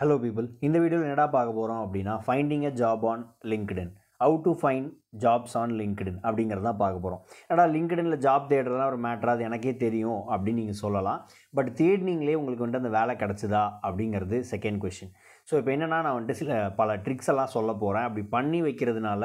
Hello people இந்த வீடியோவில் என்னடா பார்க்க போகிறோம் அப்படின்னா finding a job on LinkedIn how to find jobs on LinkedIn அப்படிங்கிறது தான் பார்க்க போகிறோம் ஏன்னா லிங்க்டினில் ஜாப் தேடுறதுலாம் ஒரு மேட்ரு அது எனக்கே தெரியும் அப்படின்னு நீங்கள் சொல்லலாம். பட் தேடினீங்களே உங்களுக்கு வந்துட்டு அந்த வேலை கிடச்சிதா அப்படிங்கிறது செகண்ட் கொஷின் ஸோ இப்போ என்னென்னா நான் வந்துட்டு சில பல ட்ரிக்ஸ் எல்லாம் சொல்ல போகிறேன் அப்படி பண்ணி வைக்கிறதுனால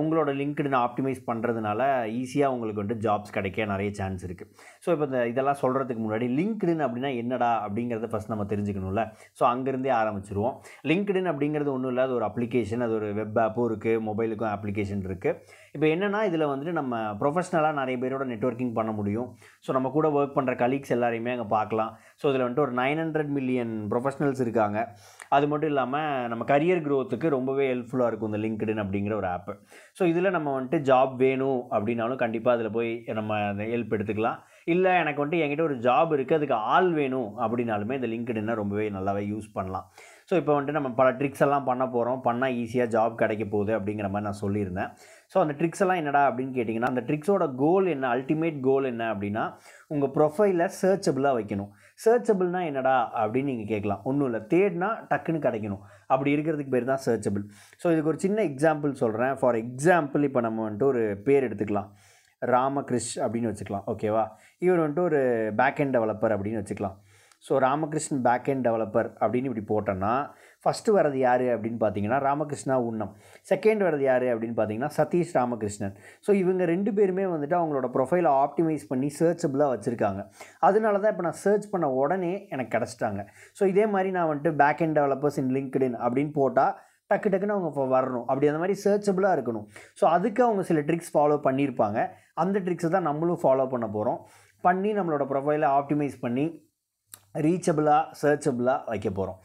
உங்களோட லிங்க்டின் ஆப்டிமைஸ் பண்ணுறதுனால ஈஸியாக உங்களுக்கு வந்துட்டு ஜாப்ஸ் கிடைக்க நிறைய சான்ஸ் இருக்குது ஸோ இப்போ இந்த இதெல்லாம் சொல்கிறதுக்கு முன்னாடி லிங்க்டுன்னு அப்படின்னா என்னடா அப்படிங்கிறத ஃபஸ்ட் நம்ம தெரிஞ்சுக்கணும்ல. ஸோ அங்கேருந்தே ஆரம்பிச்சிருவோம். லிங்க்டுன்னு அப்படிங்கிறது ஒன்றும் இல்லை அது ஒரு அப்ளிகேஷன் அது ஒரு வெப் ஆப்பும் இருக்குது மொபைலுக்கும் அப்ளிகேஷன் இருக்குது இப்போ என்னென்னா இதில் வந்துட்டு நம்ம ப்ரொஃபஷ்னலாக நிறைய பேரோட நெட்வொர்க்கிங் பண்ண முடியும். ஸோ நம்ம கூட ஒர்க் பண்ணுற கலீக்ஸ் எல்லாரையுமே அங்கே பார்க்கலாம். ஸோ இதில் வந்துட்டு ஒரு நைன் ஹண்ட்ரட் மில்லியன் ப்ரொஃபஷனல்ஸ் இருக்காங்க. அது மட்டும் இல்லாமல் நம்ம கரியர் க்ரோத்துக்கு ரொம்பவே ஹெல்ப்ஃபுல்லாக இருக்கும் இந்த லிங்க்டின் அப்படிங்கிற ஒரு ஆப்பு ஸோ இதில் நம்ம வந்துட்டு ஜாப் வேணும் அப்படின்னாலும் கண்டிப்பாக அதில் போய் நம்ம அந்த ஹெல்ப் எடுத்துக்கலாம். இல்லை எனக்கு வந்துட்டு என்கிட்ட ஒரு ஜாப் இருக்குது அதுக்கு ஆள் வேணும் அப்படின்னாலுமே இந்த லிங்க்டின்னை ரொம்பவே நல்லாவே யூஸ் பண்ணலாம். ஸோ இப்போ வந்துட்டு நம்ம பல ட்ரிக்ஸ் எல்லாம் பண்ண போகிறோம் பண்ணால் ஈஸியாக ஜாப் கிடைக்க போகுது அப்படிங்கிற மாதிரி நான் சொல்லியிருந்தேன். ஸோ அந்த ட்ரிக்ஸ் எல்லாம் என்னடா அப்படின்னு கேட்டிங்கன்னா அந்த ட்ரிக்ஸோட கோல் என்ன அல்டிமேட் கோல் என்ன அப்படின்னா உங்கள் ப்ரொஃபைலை சர்ச்சபிளாக வைக்கணும். சர்ச்சபிள்னா என்னடா அப்படின்னு நீங்கள் கேட்கலாம். ஒன்றும் இல்லை. தேடினா டக்குன்னு கிடைக்கணும். அப்படி இருக்கிறதுக்கு பேர் தான் சர்ச்சபிள் ஸோ இதுக்கு ஒரு சின்ன எக்ஸாம்பிள் சொல்கிறேன் ஃபார் எக்ஸாம்பிள் இப்போ நம்ம வந்துட்டு ஒரு பேர் எடுத்துக்கலாம். ராமகிருஷ் அப்படின்னு வச்சுக்கலாம். ஓகேவா இவர் வந்துட்டு ஒரு பேக் அண்ட் டெவலப்பர் அப்படின்னு வச்சுக்கலாம். So Ramakrishnan back end developer அப்படின்னு இப்படி போட்டோன்னா ஃபஸ்ட்டு வரது யார் அப்படின்னு பார்த்தீங்கன்னா ராமகிருஷ்ணா உன்னம். செகண்ட் வரது யார் அப்படின்னு பார்த்தீங்கன்னா சதீஷ் ராமகிருஷ்ணன். ஸோ இவங்க ரெண்டு பேருமே வந்துட்டு அவங்களோட ப்ரொஃபைலை ஆப்டிமைஸ் பண்ணி சர்ச்சபிளாக வச்சுருக்காங்க. அதனால தான் இப்போ நான் சர்ச் பண்ண உடனே எனக்கு கிடச்சிட்டாங்க. ஸோ இதே மாதிரி நான் வந்துட்டு back end developers in LinkedIn அப்படின்னு போட்டால் டக்கு டக்குன்னு அவங்க இப்போ வரணும். அப்படி அந்த மாதிரி சர்ச்சபிளாக இருக்கணும். ஸோ அதுக்கு அவங்க சில ட்ரிக்ஸ் ஃபாலோ பண்ணியிருப்பாங்க. அந்த ட்ரிக்ஸை தான் நம்மளும் ஃபாலோ பண்ண போகிறோம் பண்ணி நம்மளோட ப்ரொஃபைலை ஆப்டிமைஸ் பண்ணி ரீச்சபிளாக சர்ச்சபிளாக வைக்க போகிறோம்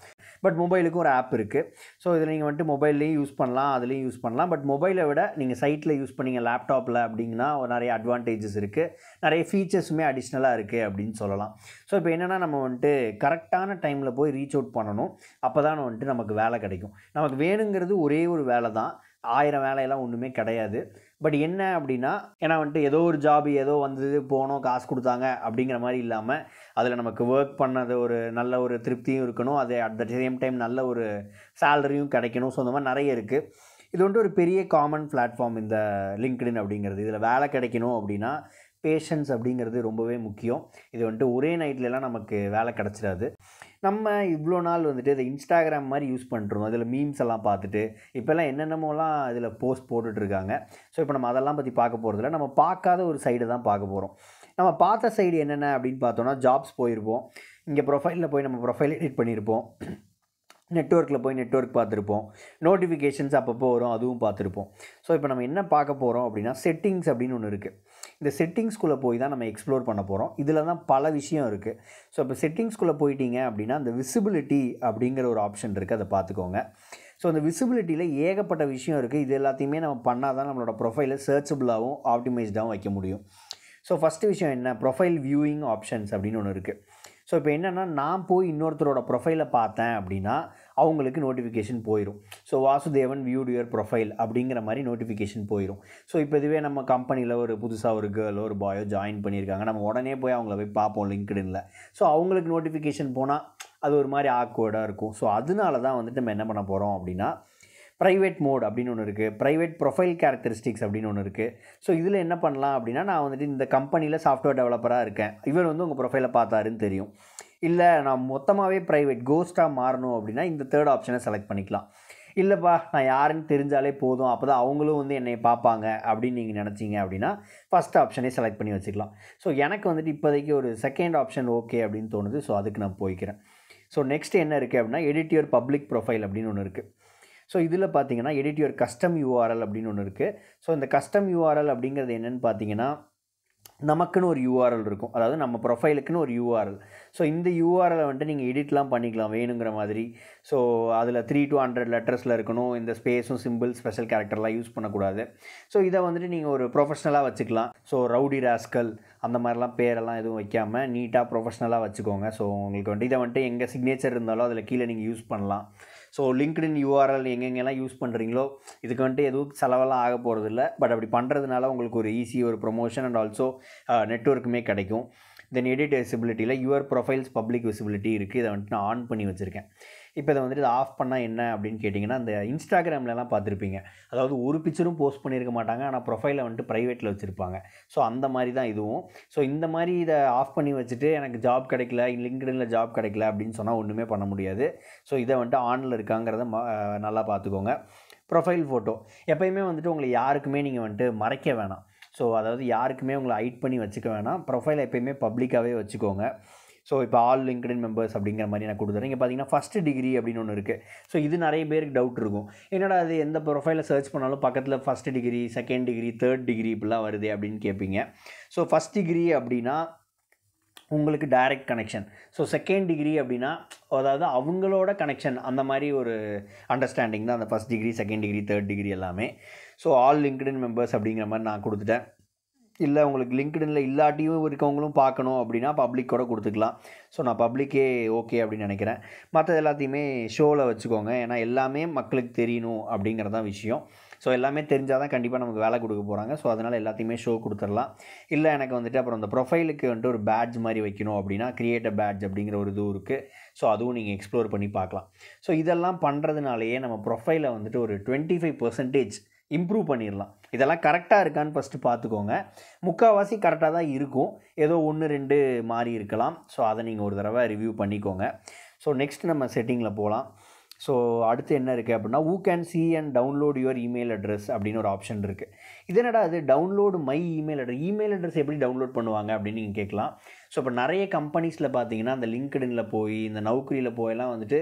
பட் மொபைலுக்கும் ஒரு ஆப் இருக்குது ஸோ இதில் நீங்கள் வந்துட்டு மொபைல்லையும் யூஸ் பண்ணலாம் அதுலேயும் யூஸ் பண்ணலாம். பட் மொபைலை விட நீங்கள் சைட்டில் யூஸ் பண்ணீங்க லேப்டாப்பில் அப்படிங்கன்னா ஒரு நிறைய அட்வான்டேஜஸ் இருக்குது நிறைய ஃபீச்சர்ஸுமே அடிஷ்னலாக இருக்குது அப்படின்னு சொல்லலாம். ஸோ இப்போ என்னென்னா நம்ம வந்துட்டு கரெக்டான டைமில் போய் ரீச் அவுட் பண்ணணும். அப்போ தான் வந்துட்டு நமக்கு வேலை கிடைக்கும். நமக்கு வேணுங்கிறது ஒரே ஒரு வேலை தான் ஆயிரம் வேலையெல்லாம் ஒன்றுமே கிடையாது. பட் என்ன அப்படின்னா ஏன்னா வந்துட்டு ஏதோ ஒரு ஜாப் ஏதோ வந்தது போனோம் காசு கொடுத்தாங்க அப்படிங்கிற மாதிரி இல்லாமல் அதில் நமக்கு ஒர்க் பண்ணது ஒரு நல்ல ஒரு திருப்தியும் இருக்கணும். அது அட் த சேம் டைம் நல்ல ஒரு சேலரியும் கிடைக்கணும். ஸோ அந்த மாதிரி நிறைய இருக்குது இது வந்துட்டு ஒரு பெரிய காமன் பிளாட்ஃபார்ம் இந்த லிங்க்டின் அப்படிங்கிறது. இதில் வேலை கிடைக்கணும் அப்படின்னா பேஷன்ஸ் அப்படிங்கிறது ரொம்பவே முக்கியம். இது வந்துட்டு ஒரே நைட்லலாம் நமக்கு வேலை கிடச்சிடாது. நம்ம இவ்வளோ நாள் வந்துட்டு இதை இன்ஸ்டாகிராம் மாதிரி யூஸ் பண்ணுறோம் அதில் மீம்ஸ் எல்லாம் பார்த்துட்டு இப்போல்லாம் என்னென்னமோலாம் இதில் போஸ்ட் போட்டுட்ருக்காங்க. ஸோ இப்போ நம்ம அதெல்லாம் பற்றி பார்க்க போகிறதில்ல நம்ம பார்க்காத ஒரு சைடு தான் பார்க்க போகிறோம் நம்ம பார்த்த சைடு என்னென்ன அப்படின்னு பார்த்தோன்னா ஜாப்ஸ் போயிருப்போம். இங்கே ப்ரொஃபைலில் போய் நம்ம ப்ரொஃபைல் எடிட் பண்ணியிருப்போம். நெட்ஒர்க்கில் போய் நெட்ஒர்க் பார்த்துருப்போம். நோட்டிஃபிகேஷன்ஸ் அப்பப்போ வரும் அதுவும் பார்த்துருப்போம். ஸோ இப்போ நம்ம என்ன பார்க்க போகிறோம் அப்படின்னா செட்டிங்ஸ் அப்படின்னு ஒன்று இருக்குது இந்த செட்டிங்ஸ்குள்ளே போய் தான் நம்ம எக்ஸ்ப்ளோர் பண்ண போகிறோம் இதில் தான் பல விஷயம் இருக்குது ஸோ இப்போ செட்டிங்ஸ்குள்ளே போயிட்டீங்க அப்படின்னா அந்த விசிபிலிட்டி அப்படிங்கிற ஒரு ஆப்ஷன் இருக்குது அதை பார்த்துக்கோங்க. ஸோ அந்த விசிபிலிட்டியில் ஏகப்பட்ட விஷயம் இருக்குது இது எல்லாத்தையுமே நம்ம பண்ணால் தான் நம்மளோட ப்ரொஃபைலை சர்ச்சபிளாகவும் ஆப்டிமைஸ்டாகவும் வைக்க முடியும். ஸோ ஃபஸ்ட்டு விஷயம் என்ன? ப்ரொஃபைல் வியூயிங் ஆப்ஷன்ஸ் அப்படின்னு ஒன்று இருக்குது ஸோ இப்போ என்னென்னா நான் போய் இன்னொருத்தரோட ப்ரொஃபைலை பார்த்தேன் அப்படின்னா அவங்களுக்கு நோட்டிஃபிகேஷன் போயிடும் so Vasudevan viewed your profile அப்படிங்கிற மாதிரி நோட்டிஃபிகேஷன் போயிடும் ஸோ இப்போ இதுவே நம்ம கம்பெனியில் ஒரு புதுசாக ஒரு கேர்ளோ ஒரு பாயோ ஜாயின் பண்ணியிருக்காங்க. நம்ம உடனே போய் அவங்கள போய் பார்ப்போம் லிங்க்டின்ல ஸோ அவங்களுக்கு நோட்டிஃபிகேஷன் போனால் அது ஒரு மாதிரி ஆக்வர்டாக இருக்கும். ஸோ அதனால தான் வந்துட்டு நம்ம என்ன பண்ண போகிறோம் அப்படின்னா ப்ரைவேட் மோட் அப்படின்னு ஒன்று இருக்குது ப்ரைவேட் ப்ரொஃபைல் கேரக்டரிஸ்டிக்ஸ் அப்படின்னு ஒன்று இருக்குது ஸோ இதில் என்ன பண்ணலாம் அப்படின்னா நான் வந்துட்டு இந்த கம்பெனியில் சாஃப்ட்வேர் டெவலப்பராக இருக்கேன். இவர் வந்து உங்கள் ப்ரொஃபைலை பார்த்தாருன்னு தெரியும். இல்லை நான் மொத்தமாகவே ப்ரைவேட் கோஸ்ட்டாக மாறணும் அப்படின்னா இந்த தேர்ட் ஆப்ஷனை செலக்ட் பண்ணிக்கலாம். இல்லைப்பா நான் யாருன்னு தெரிஞ்சாலே போதும். அப்போ தான் அவங்களும் வந்து என்னை பார்ப்பாங்க அப்படின்னு நீங்கள் நினச்சிங்க அப்படின்னா ஃபஸ்ட் ஆப்ஷனே செலக்ட் பண்ணி வச்சுக்கலாம். ஸோ எனக்கு வந்துட்டு இப்போதைக்கு ஒரு செகண்ட் ஆப்ஷன் ஓகே அப்படின்னு தோணுது. ஸோ அதுக்கு நான் போய்க்கிறேன். ஸோ நெக்ஸ்ட் என்ன இருக்குது அப்படின்னா எடிட் யுவர் பப்ளிக் ப்ரொஃபைல் அப்படின்னு ஒன்று இருக்குது ஸோ இதில் பார்த்தீங்கன்னா எடிட் யுவர் கஸ்டம் யூஆர்எல் அப்படின்னு ஒன்று இருக்குது ஸோ இந்த கஸ்டம் யூஆர்எல் அப்படிங்கிறது என்னென்னு பார்த்தீங்கன்னா நமக்குன்னு ஒரு யூஆர்எல் இருக்கும். அதாவது நம்ம ப்ரொஃபைலுக்குன்னு ஒரு யூஆர்எல் ஸோ இந்த யூஆர்எல் வந்துட்டு நீங்கள் எடிட்லாம் பண்ணிக்கலாம் வேணுங்கிற மாதிரி. ஸோ அதில் த்ரீ டு ஹண்ட்ரட் லெட்டர்ஸில் இருக்கணும். இந்த ஸ்பேஸும் சிம்பிள் ஸ்பெஷல் கேரக்டர்லாம் யூஸ் பண்ணக்கூடாது. ஸோ இதை வந்துட்டு நீங்கள் ஒரு ப்ரொஃபஷ்னலாக வச்சுக்கலாம். ஸோ ரவுடி ராஸ்கல் அந்த மாதிரிலாம் பேரெல்லாம் எதுவும் வைக்காமல் நீட்டாக ப்ரொஃபஷ்னலாக வச்சுக்கோங்க. ஸோ உங்களுக்கு வந்துட்டு இதை வந்துட்டு எங்கே சிக்னேச்சர் இருந்தாலும் அதில் கீழே நீங்கள் யூஸ் பண்ணலாம். ஸோ லிங்க்டின் யூஆர்எல் எங்கெங்கெல்லாம் யூஸ் பண்ணுறீங்களோ இதுக்கு வந்துட்டு எதுவும் செலவெல்லாம் ஆக போகிறதில்ல பட் அப்படி பண்ணுறதுனால உங்களுக்கு ஒரு ஈஸி ஒரு ப்ரொமோஷன் அண்ட் ஆல்சோ நெட்ஒர்க்குமே கிடைக்கும். தென் எடிட் விசிபிலிட்டியில் யுவர் ப்ரொஃபைல்ஸ் பப்ளிக் விசிபிலிட்டி இருக்குது இதை வந்துட்டு நான் ஆன் பண்ணி வச்சுருக்கேன். இப்போ இதை வந்துட்டு இதை ஆஃப் பண்ணால் என்ன அப்படின்னு கேட்டிங்கன்னா அந்த இன்ஸ்டாகிராம்லலாம் பார்த்துருப்பீங்க. அதாவது ஒரு பிக்சரும் போஸ்ட் பண்ணியிருக்க மாட்டாங்க. ஆனால் ப்ரொஃபைலை வந்துட்டு ப்ரைவேட்டில் வச்சுருப்பாங்க. ஸோ அந்த மாதிரி தான் இதுவும். ஸோ இந்த மாதிரி இதை ஆஃப் பண்ணி வச்சுட்டு எனக்கு ஜாப் கிடைக்கல லிங்க்டின்ல ஜாப் கிடைக்கல அப்படின்னு சொன்னால் ஒன்றுமே பண்ண முடியாது. ஸோ இதை வந்துட்டு ஆனில் இருக்காங்கிறத ம- நல்லா பார்த்துக்கோங்க. ப்ரொஃபைல் ஃபோட்டோ எப்பயுமே வந்துட்டு உங்களை யாருக்குமே நீங்கள் வந்துட்டு மறைக்க வேணாம். ஸோ அதாவது யாருக்குமே உங்களை ஹைட் பண்ணி வச்சுக்க வேணாம். ப்ரொஃபைலை எப்பயுமே பப்ளிக்காகவே வச்சுக்கோங்க. ஸோ இப்போ ஆல் லிங்க்டின் மெம்பர்ஸ் அப்படிங்கிற மாதிரி நான் கொடுத்துறேன். இங்கே பார்த்தீங்கன்னா ஃபஸ்ட் டிகிரி அப்படின்னு ஒன்று இருக்குது ஸோ இது நிறைய பேருக்கு டவுட் இருக்கும். என்னடா அது எந்த ப்ரொஃபைலை சர்ச் பண்ணாலும் பக்கத்தில் first degree second degree third degree இப்படிலாம் வருது அப்படின்னு கேட்பீங்க ஸோ ஃபஸ்ட் டிகிரி அப்படின்னா உங்களுக்கு direct connection so second degree அப்படின்னா அதாவது அவங்களோட கனெக்ஷன் அந்த மாதிரி ஒரு அண்டர்ஸ்டாண்டிங் தான் அந்த first degree second degree third degree எல்லாமே. ஸோ ஆல் லிங்க்டின் மெம்பர்ஸ் அப்படிங்கிற மாதிரி நான் கொடுத்துட்டேன். இல்லை உங்களுக்கு லிங்க்டின்ல இல்லாட்டியும் இருக்கவங்களும் பார்க்கணும் அப்படின்னா பப்ளிக் கூட கொடுத்துக்கலாம். ஸோ நான் பப்ளிக்கே ஓகே அப்படின்னு நினைக்கிறேன். மற்றது எல்லாத்தையுமே ஷோவில் வச்சுக்கோங்க. ஏன்னா எல்லாமே மக்களுக்கு தெரியணும் அப்படிங்கிறது தான் விஷயம். ஸோ எல்லாமே தெரிஞ்சால் தான் கண்டிப்பாக நமக்கு வேலை கொடுக்க போகிறாங்க ஸோ அதனால் எல்லாத்தையுமே ஷோ கொடுத்துடலாம். இல்லை எனக்கு வந்துட்டு அப்புறம் அந்த ப்ரொஃபைலுக்கு வந்துட்டு ஒரு பேட்ஜ் மாதிரி வைக்கணும் அப்படின்னா கிரியேட் பேட்ஜ் அப்படிங்கிற ஒரு இதுவும் இருக்குது ஸோ அதுவும் நீங்கள் எக்ஸ்ப்ளோர் பண்ணி பார்க்கலாம். ஸோ இதெல்லாம் பண்ணுறதுனாலேயே நம்ம ப்ரொஃபைலை வந்துட்டு ஒரு டுவெண்ட்டி ஃபைவ் பர்சன்டேஜ் இம்ப்ரூவ் பண்ணிடலாம். இதெல்லாம் கரெக்டாக இருக்கான்னு ஃபஸ்ட்டு பார்த்துக்கோங்க. முக்கால்வாசி கரெக்டாக தான் இருக்கும். ஏதோ ஒன்று ரெண்டு மாறி இருக்கலாம். ஸோ அதை நீங்கள் ஒரு தடவை ரிவ்யூ பண்ணிக்கோங்க. ஸோ நெக்ஸ்ட் நம்ம செட்டிங்கில் போகலாம் ஸோ அடுத்து என்ன இருக்குது அப்படின்னா you can see and download your email address அப்படின்னு ஒரு ஆப்ஷன் இருக்குது இது என்னடா அது download my email address email address எப்படி டவுன்லோட் பண்ணுவாங்க அப்படின்னு நீங்கள் கேட்கலாம். ஸோ இப்போ நிறைய கம்பெனிஸில் பார்த்தீங்கன்னா அந்த லிங்க்டின்ல போய் இந்த நௌக்கரியில் போயெல்லாம் வந்துட்டு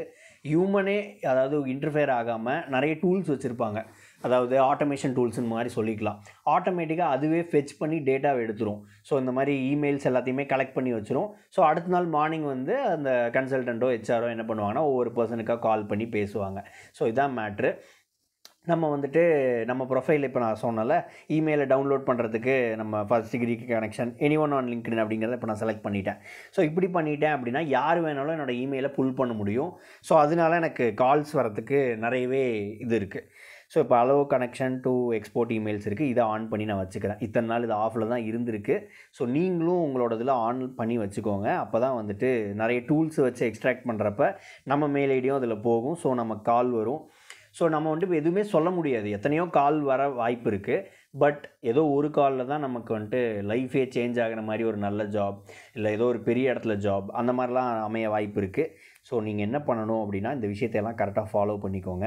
ஹியூமனே அதாவது இன்டர்ஃபியர் ஆகாமல் நிறைய டூல்ஸ் வச்சுருப்பாங்க. அதாவது ஆட்டோமேஷன் டூல்ஸ்னு மாதிரி சொல்லிக்கலாம். ஆட்டோமேட்டிக்காக அதுவே ஃபெச் பண்ணி டேட்டாவை எடுத்துரும். ஸோ இந்த மாதிரி இமெயில்ஸ் எல்லாத்தையுமே கலெக்ட் பண்ணி வச்சிரும். ஸோ அடுத்த நாள் மார்னிங் வந்து அந்த கன்சல்டண்ட்டோ ஹெச்ஆரோ என்ன பண்ணுவாங்கன்னா ஒவ்வொரு பர்சனுக்காக கால் பண்ணி பேசுவாங்க. ஸோ இதான் மேட்ரு நம்ம வந்துட்டு நம்ம ப்ரொஃபைல் இப்போ நான் சொன்னல இமெயிலை டவுன்லோட் பண்ணுறதுக்கு நம்ம ஃபர்ஸ்ட் டிகிரிக்கு connection anyone on LinkedIn அப்படிங்கிறத இப்போ நான் செலக்ட் பண்ணிட்டேன். ஸோ இப்படி பண்ணிட்டேன் அப்படின்னா யார் வேணாலும் என்னோடய இமெயிலை புல் பண்ண முடியும். ஸோ அதனால எனக்கு கால்ஸ் வரத்துக்கு நிறையவே இது இருக்குது ஸோ இப்போ allow connection to export emails இருக்குது இதை ஆன் பண்ணி நான் வச்சுக்கிறேன். இத்தனை நாள் இது ஆஃபில் தான் இருந்திருக்கு. ஸோ நீங்களும் உங்களோட இதில் ஆன் பண்ணி வச்சுக்கோங்க. அப்போ தான் வந்துட்டு நிறைய டூல்ஸ் வச்சு எக்ஸ்ட்ராக்ட் பண்ணுறப்ப நம்ம மெயில் ஐடியும் அதில் போகும். ஸோ நம்ம கால் வரும். ஸோ நம்ம வந்துட்டு இப்போ எதுவுமே சொல்ல முடியாது. எத்தனையோ கால் வர வாய்ப்பு இருக்குது பட் ஏதோ ஒரு காலில் தான் நமக்கு வந்துட்டு லைஃபே சேஞ்ச் ஆகிற மாதிரி ஒரு நல்ல ஜாப் இல்லை ஏதோ ஒரு பெரிய இடத்துல ஜாப் அந்த மாதிரிலாம் அமைய வாய்ப்பு இருக்குது ஸோ நீங்கள் என்ன பண்ணணும் அப்படின்னா இந்த விஷயத்தையெல்லாம் கரெக்டாக ஃபாலோ பண்ணிக்கோங்க.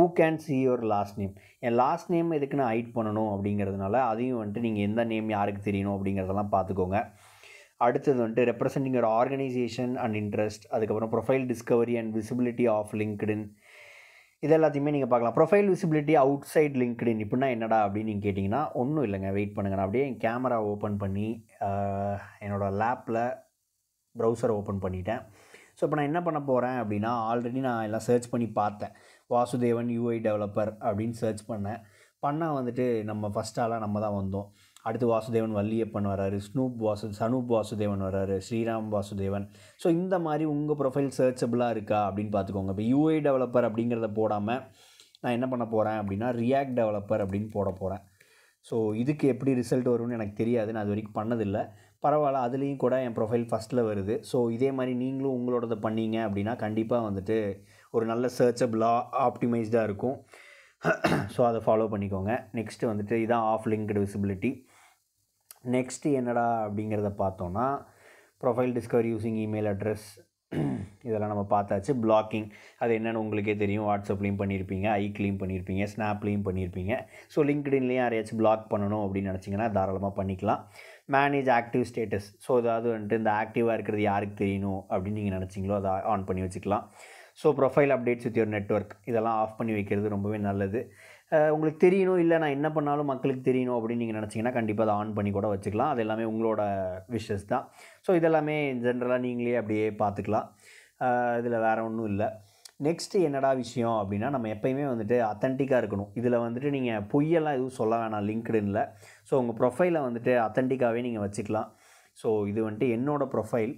You can see your last name N last name எதுக்கு நான் ஹைட் பண்ணணும் அப்படிங்கிறதுனால அதையும் வந்துட்டு நீங்கள் எந்த நேம் யாருக்கு தெரியணும் அப்படிங்கிறதெல்லாம் பார்த்துக்கோங்க அடுத்தது வந்துட்டு ரெப்ரசன்டிங் ஒரு ஆர்கனைசேஷன் அண்ட் இன்ட்ரெஸ்ட் அதுக்கப்புறம் profile discovery and visibility of LinkedIn இது எல்லாத்தையுமே நீங்கள் பார்க்கலாம். Profile visibility outside LinkedIn இப்படின்னா என்னடா அப்படின்னு நீங்கள் கேட்டிங்கன்னா ஒன்றும் இல்லைங்க. வெயிட் பண்ணுங்க. நான் அப்படியே என் கேமரா ஓப்பன் பண்ணி என்னோடய லேப்பில் ப்ரௌசர் ஓப்பன் பண்ணிட்டேன். இப்போ நான் என்ன பண்ண போகிறேன் அப்படின்னா ஆல்ரெடி நான் எல்லாம் சர்ச் பண்ணி பார்த்தேன். வாசுதேவன் யூஐ டெவலப்பர் அப்படின்னு சர்ச் பண்ணேன். பண்ணால் வந்துட்டு நம்ம ஃபஸ்ட்டாலாம் நம்ம தான் வந்தோம். அடுத்து வாசுதேவன் வள்ளியப்பன் வராரு ஸ்னூப் வாசு சனூப் வாசுதேவன் வராரு ஸ்ரீராம் வாசுதேவன். ஸோ இந்த மாதிரி உங்கள் ப்ரொஃபைல் சர்ச்சபிளாக இருக்கா அப்படின்னு பார்த்துக்கோங்க. இப்போ யூஐ டெவலப்பர் அப்படிங்கிறத போடாமல் நான் என்ன பண்ண போகிறேன் அப்படின்னா ரியாக்ட் டெவலப்பர் அப்படின்னு போட போகிறேன் ஸோ இதுக்கு எப்படி ரிசல்ட் வரும்னு எனக்கு தெரியாது. நான் அது வரைக்கும் பண்ணதில்லை. பரவாயில்ல அதுலேயும் கூட என் ப்ரொஃபைல் ஃபஸ்ட்டில் வருது. ஸோ இதே மாதிரி நீங்களும் உங்களோடதை பண்ணீங்க அப்படின்னா கண்டிப்பாக வந்துட்டு ஒரு நல்ல சர்ச்சபிளாக ஆப்டிமைஸ்டாக இருக்கும். ஸோ அதை ஃபாலோ பண்ணிக்கோங்க. நெக்ஸ்ட்டு வந்துட்டு இதான் ஆஃப் லிங்க்டு விசிபிலிட்டி நெக்ஸ்ட்டு என்னடா அப்படிங்கிறத பார்த்தோன்னா profile discover using email address இதெல்லாம் நம்ம பார்த்தாச்சு. பிளாக்கிங் அது என்னென்னு உங்களுக்கே தெரியும். வாட்ஸ்அப்லேயும் பண்ணியிருப்பீங்க ஐக்லேயும் பண்ணியிருப்பீங்க ஸ்னாப்லேயும் பண்ணியிருப்பீங்க ஸோ லிங்க்டின்லேயும் யாரையாச்சும் பிளாக் பண்ணணும் அப்படின்னு நினச்சிங்கன்னா தாராளமாக பண்ணிக்கலாம். மேனேஜ் ஆக்டிவ் ஸ்டேட்டஸ் ஸோ அதாவது வந்துட்டு இந்த ஆக்டிவாக இருக்கிறது யாருக்கு தெரியணும் அப்படின்னு நீங்கள் நினச்சிங்களோ அதை ஆன் பண்ணி வச்சுக்கலாம். So profile updates with your network இதெல்லாம் ஆஃப் பண்ணி வைக்கிறது ரொம்பவே நல்லது. உங்களுக்கு தெரியணும் இல்லை நான் என்ன பண்ணாலும் மக்களுக்கு தெரியணும் அப்படின்னு நீங்கள் நினச்சிங்கன்னா கண்டிப்பாக அதை ஆன் பண்ணி கூட வச்சுக்கலாம். அது எல்லாமே உங்களோட விஷஸ் தான். ஸோ இதெல்லாமே ஜென்ரலாக நீங்களே அப்படியே பார்த்துக்கலாம். இதில் வேறு ஒன்றும் இல்லை. நெக்ஸ்ட்டு என்னடா விஷயம் அப்படின்னா நம்ம எப்பயுமே வந்துட்டு அத்தன்டிக்காக இருக்கணும். இதில் வந்துட்டு நீங்கள் பொய்யெல்லாம் எதுவும் சொல்ல வேணாம் லிங்க்டின்ல. ஸோ உங்கள் ப்ரொஃபைலை வந்துட்டு அத்தன்டிக்காகவே நீங்கள் வச்சுக்கலாம். ஸோ இது வந்துட்டு என்னோடய ப்ரொஃபைல்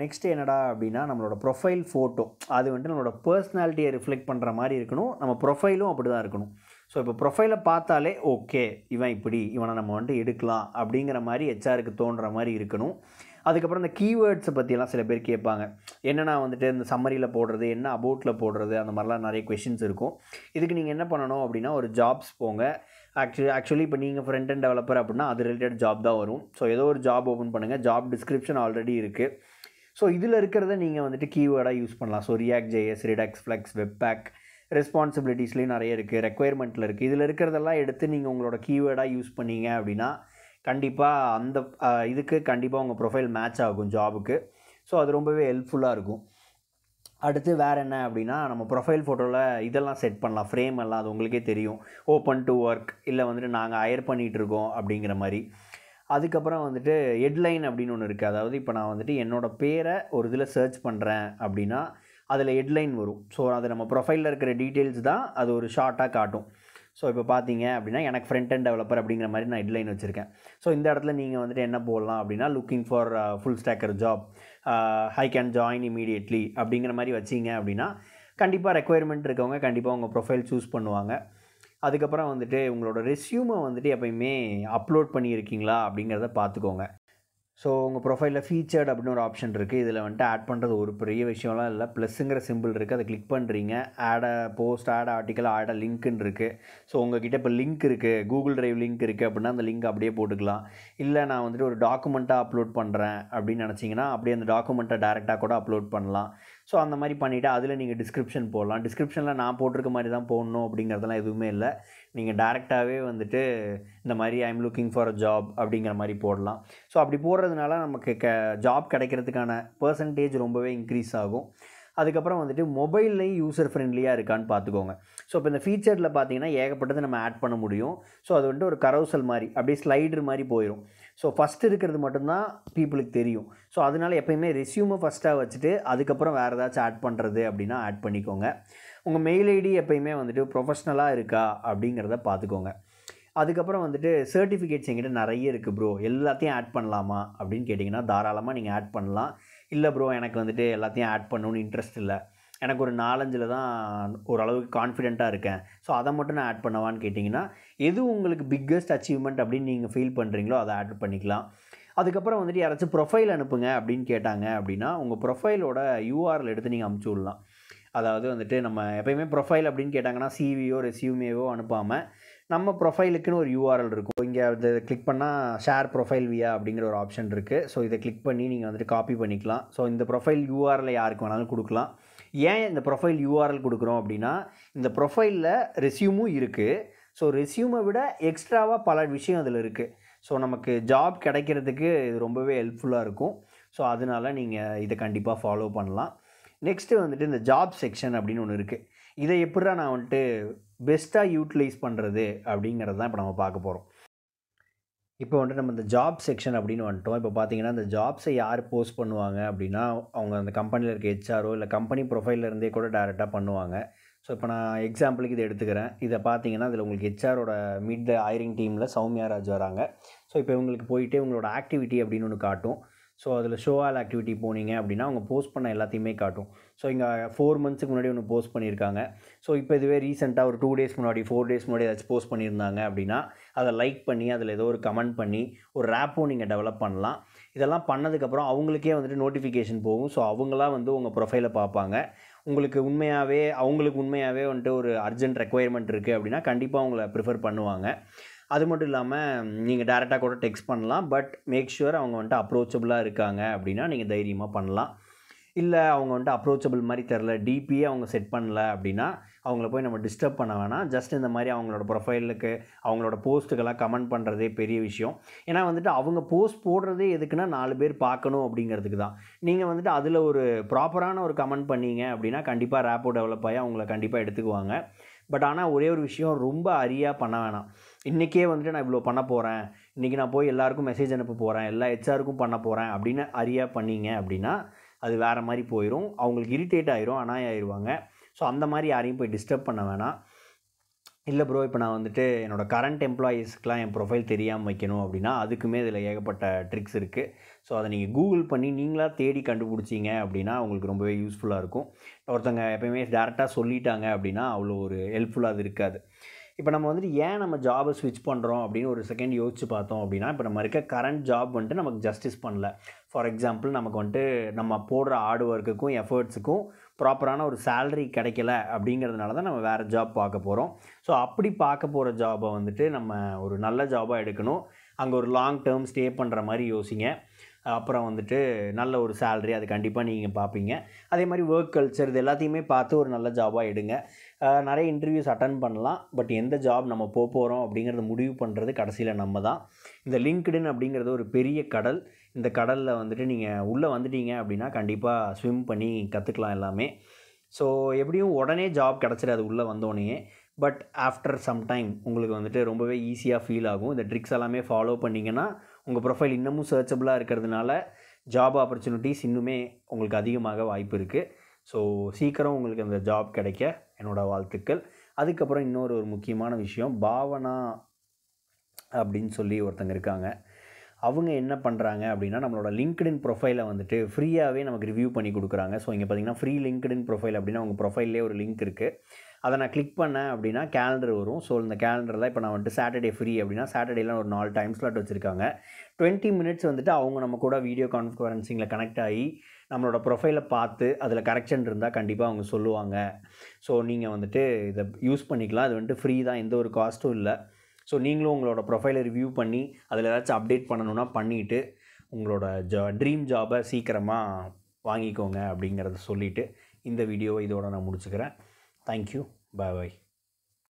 நெக்ஸ்ட்டு என்னடா அப்படின்னா நம்மளோட ப்ரொஃபைல் ஃபோட்டோ அது வந்துட்டு நம்மளோட பர்சனாலிட்டியை ரிஃப்ளெக்ட் பண்ணுற மாதிரி இருக்கணும். நம்ம ப்ரொஃபைலும் அப்படி தான் இருக்கணும். ஸோ இப்போ ப்ரொஃபைலை பார்த்தாலே ஓகே இவன் இப்படி இவனை நம்ம வந்துட்டு எடுக்கலாம் அப்படிங்கிற மாதிரி ஹெச்ஆருக்கு தோன்ற மாதிரி இருக்கணும். அதுக்கப்புறம் இந்த கீவேர்ட்ஸை பற்றியெல்லாம் சில பேர் கேட்பாங்க. என்னென்னா வந்துட்டு இந்த சம்மரியில் போடுறது என்ன அபவுட்டில் போடுறது அந்த மாதிரிலாம் நிறைய கொஷின்ஸ் இருக்கும். இதுக்கு நீங்கள் என்ன பண்ணணும் அப்படின்னா ஒரு ஜாப்ஸ் போங்க. ஆக்சுவலி ஆக்சுவலி இப்போ நீங்கள் ஃப்ரண்ட் அண்ட் டெவலப்பர் அப்படின்னா அது ரிலேட்டட் ஜாப் தான் வரும். ஸோ ஏதோ ஒரு ஜாப் ஓப்பன் பண்ணுங்கள் ஜாப் டிஸ்கிரிப்ஷன் ஆல்ரெடி இருக்குது ஸோ இதில் இருக்கிறத நீங்கள் வந்துட்டு கீவேர்டாக யூஸ் பண்ணலாம். So React JS Redux Flex webpack ரெஸ்பான்சிபிலிட்டிஸ்லேயும் நிறைய இருக்குது ரெக்குயர்மெண்ட்டில் இருக்குது இதில் இருக்கிறதெல்லாம் எடுத்து நீங்கள் உங்களோட கீவேர்டாக யூஸ் பண்ணீங்க அப்படின்னா கண்டிப்பாக அந்த இதுக்கு கண்டிப்பாக உங்கள் ப்ரொஃபைல் மேட்ச் ஆகும் ஜாபுக்கு ஸோ அது ரொம்பவே ஹெல்ப்ஃபுல்லாக இருக்கும். அடுத்து வேறு என்ன அப்படின்னா நம்ம ப்ரொஃபைல் ஃபோட்டோவில் இதெல்லாம் செட் பண்ணலாம். ஃப்ரேம் எல்லாம் அது உங்களுக்கே தெரியும். ஓப்பன் டு ஒர்க் இல்லை வந்துட்டு நாங்கள் ஹயர் பண்ணிகிட்ருக்கோம் அப்படிங்கிற மாதிரி. அதுக்கப்புறம் வந்துட்டு ஹெட்லைன் அப்படின்னு ஒன்று இருக்குது அதாவது இப்போ நான் வந்துட்டு என்னோடய பேரை ஒரு இதில் சர்ச் பண்ணுறேன் அப்படின்னா அதில் ஹெட்லைன் வரும். ஸோ அது நம்ம ப்ரொஃபைலில் இருக்கிற டீட்டெயில்ஸ் தான் அது ஒரு ஷார்ட்டாக காட்டும். ஸோ இப்போ பார்த்தீங்க அப்படின்னா எனக்கு ஃப்ரண்ட் அண்ட் டெவலப்பர் அப்படிங்கிற மாதிரி நான் ஹெட்லைன் வச்சுருக்கேன். ஸோ இந்த இடத்துல நீங்கள் வந்துட்டு என்ன போடலாம் அப்படின்னா looking for full stacker job I can join immediately அப்படிங்கிற மாதிரி வச்சிங்க அப்படின்னா கண்டிப்பாக ரெக்குயர்மெண்ட் இருக்கவங்க கண்டிப்பாக உங்கள் ப்ரொஃபைல் சூஸ் பண்ணுவாங்க. அதுக்கப்புறம் வந்துட்டு உங்களோட ரெஸ்யூமை வந்துட்டு எப்பயுமே அப்லோட் பண்ணியிருக்கீங்களா அப்படிங்கிறத பார்த்துக்கோங்க ஸோ உங்கள் ப்ரொஃபைலில் ஃபீச்சர்ட் அப்படின்னு ஒரு ஆப்ஷன் இருக்குது இதில் வந்துட்டு ஆட் பண்ணுறது ஒரு பெரிய விஷயம்லாம் இல்லை. ப்ளஸ்ஸுங்கிற சிம்பிள் இருக்குது அதை கிளிக் பண்ணுறீங்க ஆட போஸ்ட் ஆட் ஆர்டிக்கல் ஆட லிங்க்குன்னு இருக்குது ஸோ உங்ககிட்ட இப்போ லிங்க் இருக்குது கூகுள் ட்ரைவ் லிங்க் இருக்குது அப்படின்னா அந்த லிங்க் அப்படியே போட்டுக்கலாம். இல்லை நான் வந்துட்டு ஒரு டாக்குமெண்ட்டாக அப்லோட் பண்ணுறேன் அப்படின்னு நினச்சிங்கன்னா அப்படியே அந்த டாக்குமெண்ட்டை டேரெக்டாக கூட அப்லோட் பண்ணலாம். ஸோ அந்த மாதிரி பண்ணிவிட்டு அதில் நீங்கள் டிஸ்கிரிப்ஷன் போடலாம். டிஸ்கிரிப்ஷனில் நான் போட்டிருக்க மாதிரி தான் போடணும் அப்படிங்கிறதெல்லாம் எதுவுமே இல்லை. நீங்கள் டேரெக்டாகவே வந்துட்டு இந்த மாதிரி I'm looking for a job அப்படிங்கிற மாதிரி போடலாம். ஸோ அப்படி போடுறதுனால நமக்கு க ஜாப் கிடைக்கிறதுக்கான பர்சன்டேஜ் ரொம்பவே இன்க்ரீஸ் ஆகும். அதுக்கப்புறம் வந்துட்டு மொபைல்லையும் யூசர் ஃப்ரெண்ட்லியாக இருக்கான்னு பார்த்துக்கோங்க ஸோ இப்போ இந்த ஃபீச்சரில் பார்த்தீங்கன்னா ஏகப்பட்டது நம்ம ஆட் பண்ண முடியும். ஸோ அது வந்துட்டு ஒரு கரௌசல் மாதிரி அப்படியே ஸ்லைடர் மாதிரி போயிடும் ஸோ ஃபஸ்ட் இருக்கிறது மட்டும்தான் பீப்புளுக்கு தெரியும். ஸோ அதனால எப்பயுமே ரெஸ்யூமை ஃபஸ்ட்டாக வச்சுட்டு அதுக்கப்புறம் வேறு ஏதாச்சும் ஆட் பண்ணுறது அப்படின்னா ஆட் பண்ணிக்கோங்க. உங்கள் மெயில் ஐடி எப்பயுமே வந்துட்டு ப்ரொஃபஷ்னலாக இருக்கா அப்படிங்கிறத பார்த்துக்கோங்க அதுக்கப்புறம் வந்துட்டு சர்டிஃபிகேட்ஸ் எங்கிட்ட நிறைய இருக்குது ப்ரோ எல்லாத்தையும் ஆட் பண்ணலாமா அப்படின்னு கேட்டிங்கன்னா தாராளமாக நீங்கள் ஆட் பண்ணலாம். இல்லை ப்ரோ எனக்கு வந்துட்டு எல்லாத்தையும் ஆட் பண்ணணும்னு இன்ட்ரெஸ்ட் இல்லை. எனக்கு ஒரு நாலஞ்சில் தான் ஓரளவுக்கு கான்ஃபிடெண்ட்டாக இருக்கேன். ஸோ அதை மட்டும் நான் ஆட் பண்ணவான்னு கேட்டிங்கன்னா எது உங்களுக்கு பிக்கஸ்ட் அச்சீவ்மெண்ட் அப்படின்னு நீங்கள் ஃபீல் பண்ணுறீங்களோ அதை ஆட் பண்ணிக்கலாம். அதுக்கப்புறம் வந்துட்டு யாராச்சும் ப்ரொஃபைல் அனுப்புங்க அப்படின்னு கேட்டாங்க அப்படின்னா உங்கள் ப்ரொஃபைலோட யூஆர்எல் எடுத்து நீங்கள் அமுச்சு விடலாம். அதாவது வந்துட்டு நம்ம எப்பயுமே ப்ரொஃபைல் அப்படின்னு கேட்டாங்கன்னா சிவியோ ரெசியூமேவோ அனுப்பாமல் நம்ம ப்ரொஃபைலுக்குன்னு ஒரு யூஆர்எல் இருக்கும். இங்கே அதை கிளிக் பண்ணால் ஷேர் ப்ரொஃபைல் வியா அப்படிங்கிற ஒரு ஆப்ஷன் இருக்குது ஸோ இதை கிளிக் பண்ணி நீங்கள் வந்துட்டு காப்பி பண்ணிக்கலாம். ஸோ இந்த ப்ரொஃபைல் யூஆர்எல் யாருக்கு வேணாலும் கொடுக்கலாம். ஏன் இந்த ப்ரொஃபைல் யூஆர்எல் கொடுக்குறோம் அப்படின்னா இந்த ப்ரொஃபைலில் ரெஸ்யூமும் இருக்குது ஸோ ரெஸ்யூமை விட எக்ஸ்ட்ராவாக பல விஷயம் அதில் இருக்குது ஸோ நமக்கு ஜாப் கிடைக்கிறதுக்கு இது ரொம்பவே ஹெல்ப்ஃபுல்லாக இருக்கும். ஸோ அதனால நீங்கள் இதை கண்டிப்பாக ஃபாலோ பண்ணலாம். நெக்ஸ்ட்டு வந்துட்டு இந்த ஜாப் செக்ஷன் அப்படின்னு ஒன்று இருக்குது இதை எப்படா நான் வந்துட்டு பெஸ்ட்டாக யூட்டிலைஸ் பண்ணுறது அப்படிங்கிறது தான் இப்போ நம்ம பார்க்க போகிறோம் இப்போ வந்துட்டு நம்ம இந்த ஜாப் செக்ஷன் அப்படின்னு வந்துட்டோம். இப்போ பார்த்தீங்கன்னா இந்த ஜாப்ஸை யார் போஸ்ட் பண்ணுவாங்க அப்படின்னா அவங்க அந்த கம்பெனியில் இருக்க ஹெச்ஆரோ இல்லை கம்பெனி ப்ரொஃபைல்ல கூட டேரெக்டாக பண்ணுவாங்க. ஸோ இப்போ நான் எக்ஸாம்பிளுக்கு இதை எடுத்துக்கிறேன். இதை பார்த்தீங்கன்னா இதில் உங்களுக்கு ஹெச்ஆரோட மீட் த ஹைரிங் டீமில் சௌமியா ராஜ் வராங்க. ஸோ இப்போ இவங்களுக்கு போயிட்டு உங்களோட ஆக்டிவிட்டி அப்படின்னு ஒன்று காட்டும். ஸோ அதில் ஷோ ஆல் ஆக்டிவிட்டி போனீங்க அப்படின்னா அவங்க போஸ்ட் பண்ண எல்லாத்தையுமே காட்டும். ஸோ இங்கே ஃபோர் மந்த்ஸுக்கு முன்னாடி ஒன்று போஸ்ட் பண்ணியிருக்காங்க. ஸோ இப்போ இதுவே ரீசெண்டாக ஒரு டூ டேஸ் முன்னாடி ஃபோர் டேஸ் முன்னாடி ஏதாச்சும் போஸ்ட் பண்ணியிருந்தாங்க அப்படின்னா அதை லைக் பண்ணி அதில் ஏதோ ஒரு கமெண்ட் பண்ணி ஒரு ரேப்பும் நீங்கள் டெவலப் பண்ணலாம். இதெல்லாம் பண்ணதுக்கப்புறம் அவங்களுக்கே வந்துட்டு நோட்டிஃபிகேஷன் போகும். ஸோ அவங்களாம் வந்து உங்கள் ப்ரொஃபைலை பார்ப்பாங்க. உங்களுக்கு உண்மையாகவே அவங்களுக்கு உண்மையாகவே வந்துட்டு ஒரு அர்ஜென்ட் ரெக்குயர்மெண்ட் இருக்குது அப்படின்னா கண்டிப்பாக அவங்கள ப்ரிஃபர் பண்ணுவாங்க. அது மட்டும் இல்லாமல் நீங்கள் டேரெக்டாக கூட டெக்ஸ்ட் பண்ணலாம். பட் மேக் ஷுர் அவங்க வந்துட்டு அப்ரோச்சபிளாக இருக்காங்க அப்படின்னா நீங்கள் தைரியமாக பண்ணலாம். இல்லை அவங்க வந்துட்டு அப்ரோச்சபிள் மாதிரி தெரில டிபியே அவங்க செட் பண்ணல அப்படின்னா அவங்கள போய் நம்ம டிஸ்டர்ப் பண்ண வேணாம். ஜஸ்ட் இந்த மாதிரி அவங்களோட ப்ரொஃபைலுக்கு அவங்களோட போஸ்ட்டுக்கெல்லாம் கமெண்ட் பண்ணுறதே பெரிய விஷயம். ஏன்னா வந்துட்டு அவங்க போஸ்ட் போடுறதே எதுக்குன்னா நாலு பேர் பார்க்கணும் அப்படிங்கிறதுக்கு தான். நீங்கள் வந்துட்டு அதில் ஒரு ப்ராப்பரான ஒரு கமெண்ட் பண்ணீங்க அப்படின்னா கண்டிப்பாக ரேப்போ டெவலப் ஆகி அவங்கள கண்டிப்பாக எடுத்துக்குவாங்க. பட் ஆனால் ஒரே ஒரு விஷயம் ரொம்ப அரியாக பண்ண வேணாம். இன்றைக்கே வந்துட்டு நான் இவ்வளோ பண்ண போகிறேன் இன்றைக்கி நான் போய் எல்லாருக்கும் மெசேஜ் அனுப்ப போகிறேன் எல்லா ஹெச்ஆருக்கும் பண்ண போகிறேன் அப்படின்னு அரியாக பண்ணீங்க அப்படின்னா அது வேறு மாதிரி போயிடும் அவங்களுக்கு இரிட்டேட் ஆயிரும் அனாய் ஆயிடுவாங்க ஸோ அந்த மாதிரி யாரையும் போய் டிஸ்டர்ப் பண்ண வேணாம். இல்லை ப்ரோ இப்போ நான் வந்துட்டு என்னோடய கரண்ட் எம்ப்ளாயீஸ்க்கெலாம் என் ப்ரொஃபைல் தெரியாமல் வைக்கணும் அப்படின்னா அதுக்குமே இதில் ஏகப்பட்ட ட்ரிக்ஸ் இருக்குது ஸோ அதை நீங்கள் கூகுள் பண்ணி நீங்களாக தேடி கண்டுபிடிச்சிங்க அப்படின்னா உங்களுக்கு ரொம்பவே யூஸ்ஃபுல்லாக இருக்கும். ஒருத்தங்க எப்பயுமே டேரெக்டாக சொல்லிட்டாங்க அப்படின்னா அவ்வளோ ஒரு ஹெல்ப்ஃபுல்லாக அது இருக்காது. இப்போ நம்ம வந்துட்டு ஏன் நம்ம ஜாபை ஸ்விட்ச் பண்ணுறோம் அப்படின்னு ஒரு செகண்ட் யோசிச்சு பார்த்தோம் அப்படின்னா இப்போ நம்ம இருக்க கரண்ட் ஜாப் வந்துட்டு நமக்கு ஜஸ்டிஸ் பண்ணல. ஃபார் எக்ஸாம்பிள் நமக்கு வந்துட்டு நம்ம போடுற ஹார்ட் ஒர்க்குக்கும் எஃபர்ட்ஸுக்கும் ப்ராப்பரான ஒரு சேலரி கிடைக்கல அப்படிங்கிறதுனால தான் நம்ம வேறு ஜாப் பார்க்க போகிறோம் ஸோ அப்படி பார்க்க போகிற ஜாபை வந்துட்டு நம்ம ஒரு நல்ல ஜாபாக எடுக்கணும். அங்கே ஒரு லாங் டேர்ம் ஸ்டே பண்ணுற மாதிரி யோசிங்க. அப்புறம் வந்துட்டு நல்ல ஒரு சேலரி அது கண்டிப்பாக நீங்கள் பார்ப்பீங்க. அதே மாதிரி ஒர்க் கல்ச்சர் இது எல்லாத்தையுமே பார்த்து ஒரு நல்ல ஜாபாக எடுங்க. நிறைய இன்டர்வியூஸ் அட்டன் பண்ணலாம். பட் எந்த ஜாப் நம்ம போக போகிறோம் அப்படிங்கிறத முடிவு பண்ணுறது கடைசியில் நம்ம தான். இந்த லிங்க்டின் அப்படிங்கிறது ஒரு பெரிய கடல். இந்த கடலில் வந்துட்டு நீங்கள் உள்ளே வந்துட்டீங்க அப்படின்னா கண்டிப்பாக ஸ்விம் பண்ணி கற்றுக்கலாம் எல்லாமே. ஸோ எப்படியும் உடனே ஜாப் கிடச்சிடாது உள்ளே வந்தோடனே பட் ஆஃப்டர் சம் டைம் உங்களுக்கு வந்துட்டு ரொம்பவே ஈஸியாக ஃபீல் ஆகும். இந்த ட்ரிக்ஸ் எல்லாமே ஃபாலோ பண்ணிங்கன்னா உங்கள் ப்ரொஃபைல் இன்னமும் சர்ச்சபிளாக இருக்கிறதுனால ஜாப் ஆப்பர்ச்சுனிட்டிஸ் இன்னுமே உங்களுக்கு அதிகமாக வாய்ப்பு இருக்குது ஸோ சீக்கிரம் உங்களுக்கு அந்த ஜாப் கிடைக்க என்னோடய வாழ்த்துக்கள். அதுக்கப்புறம் இன்னொரு ஒரு முக்கியமான விஷயம் பாவனா அப்படின்னு சொல்லி ஒருத்தங்க இருக்காங்க. அவங்க என்ன பண்ணுறாங்க அப்படின்னா நம்மளோட லிங்க்டின் ப்ரொஃபைலை வந்துட்டு ஃப்ரீயாகவே நமக்கு ரிவ்யூ பண்ணி கொடுக்குறாங்க. ஸோ இங்கே பார்த்தீங்கன்னா ஃப்ரீ லிங்க்டின் ப்ரொஃபைல் அப்படின்னா அவங்க ப்ரொஃபைல்லே ஒரு லிங்க் இருக்குது அதை நான் கிளிக் பண்ணேன் அப்படின்னா கேலண்டர் வரும். ஸோ இந்த கேலண்டரில் இப்போ நான் வந்துட்டு சாட்டர்டே ஃப்ரீ அப்படின்னா சாட்டர்டேலாம் ஒரு நாலு டைம் ஸ்லாட் வச்சுருக்காங்க. டுவெண்ட்டி மினிட்ஸ் வந்துட்டு அவங்க நம்ம கூட வீடியோ கான்ஃபரன்சிங்கில் கனெக்ட் ஆகி நம்மளோட ப்ரொஃபைலை பார்த்து அதில் கரெக்ஷன் இருந்தால் கண்டிப்பாக அவங்க சொல்லுவாங்க. ஸோ நீங்கள் வந்துட்டு இதை யூஸ் பண்ணிக்கலாம். அது வந்துட்டு ஃப்ரீ தான். எந்த ஒரு காஸ்ட்டும் இல்லை. ஸோ நீங்களும் உங்களோட ப்ரொஃபைலை ரிவ்யூ பண்ணி அதில் ஏதாச்சும் அப்டேட் பண்ணணுன்னா பண்ணிவிட்டு உங்களோட ஜா ட்ரீம் ஜாபை சீக்கிரமாக வாங்கிக்கோங்க அப்படிங்கிறத சொல்லிவிட்டு இந்த வீடியோவை இதோட நான் முடிச்சுக்கிறேன். தேங்க்யூ பாய் பாய்